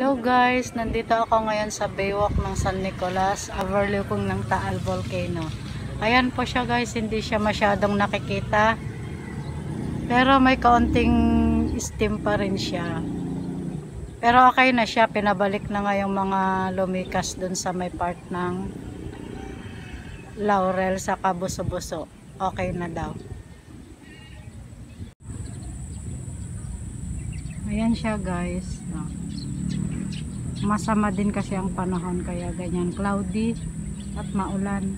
Hello guys, nandito ako ngayon sa Baywalk ng San Nicolas, overlooking ng Taal Volcano. Ayan po siya guys, hindi siya masyadong nakikita. Pero may kaunting steam pa rin siya. Pero okay na siya, pinabalik na nga yung mga lumikas dun sa may part ng Laurel sa Kabuso-Buso. Okay na daw. Ayan siya guys. No. Masama din kasi ang panahon kaya ganyan cloudy at maulan.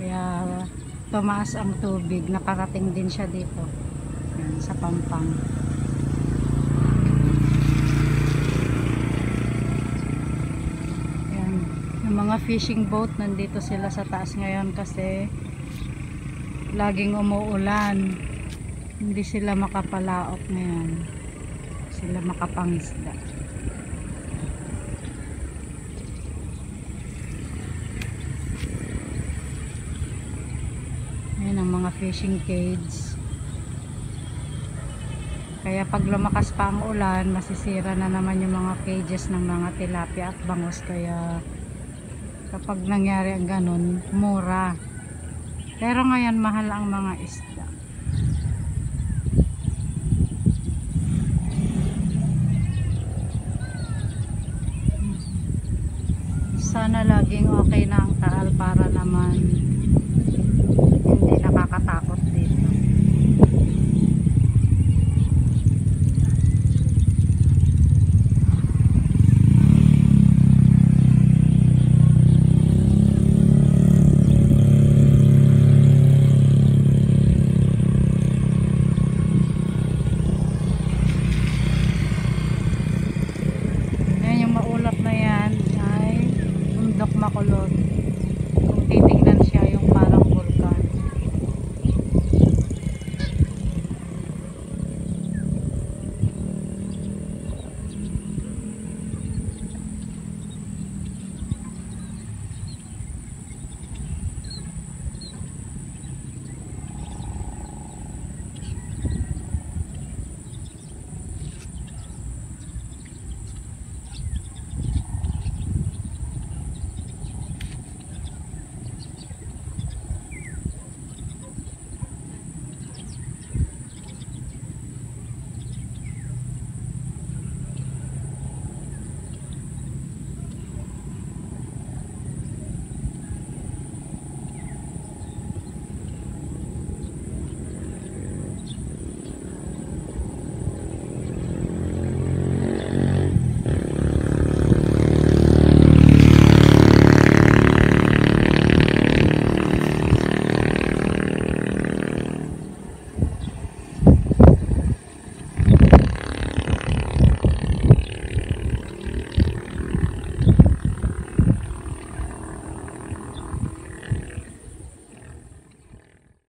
Kaya tumaas ang tubig. Nakarating din siya dito. Ayan, sa Pampang. Ayan. Yung mga fishing boat nandito sila sa taas ngayon kasi laging umuulan hindi sila makapalaot ngayon. Sila makapangisda. Ayan ang mga fishing cage kaya pag lumakas pa ang ulan masisira na naman yung mga cages ng mga tilapia at bangus kaya kapag nangyari ang ganun mura. Pero ngayon mahal ang mga isda sana laging okay na ang taal para naman